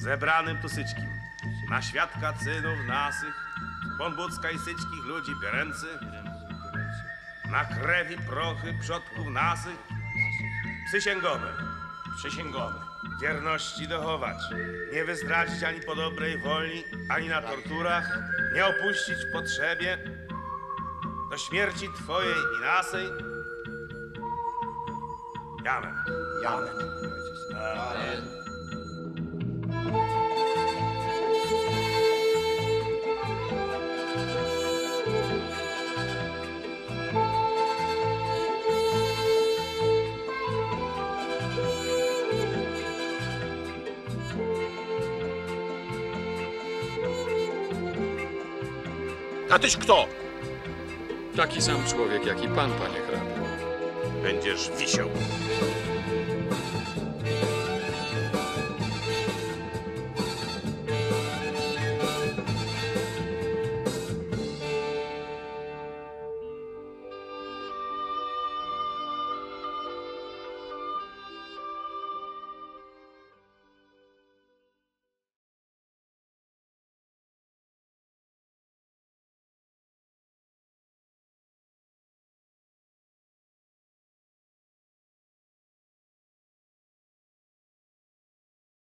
zebranym tu syćkim, na świadka cynów nasych, Bonbucka i syćkich ludzi bieręcy, na krew i prochy przodków nasych, przysięgomy, Przysięgomy. wierności dochować, nie wyzdradzić ani po dobrej woli, ani na torturach, nie opuścić w potrzebie, do śmierci twojej i nasej. Jamen. Amen. A tyś kto? Taki sam człowiek jak i pan, panie hrabio. Będziesz wisiał.